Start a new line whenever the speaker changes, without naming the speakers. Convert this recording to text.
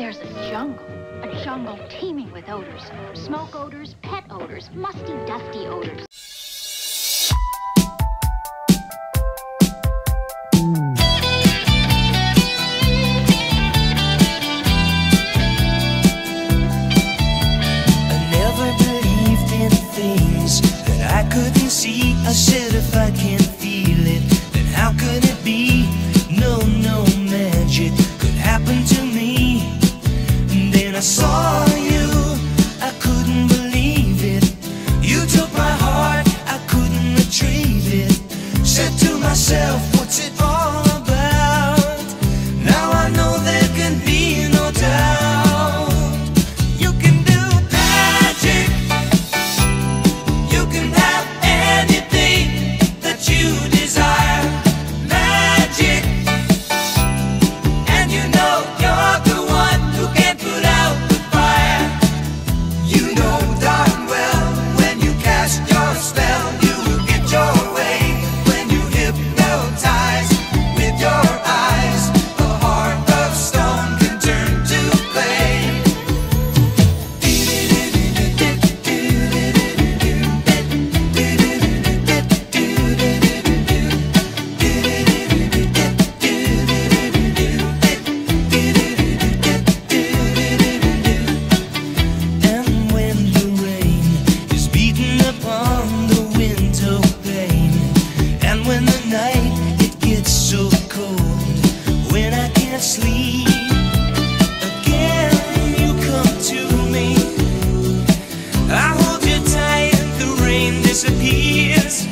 There's a jungle. A jungle teeming with odors. Smoke odors, pet odors, musty, dusty odors.
I never believed in things that I couldn't see. I said if I can't I saw you, I couldn't believe it. You took my heart, I couldn't retrieve it. Said to myself, disappears.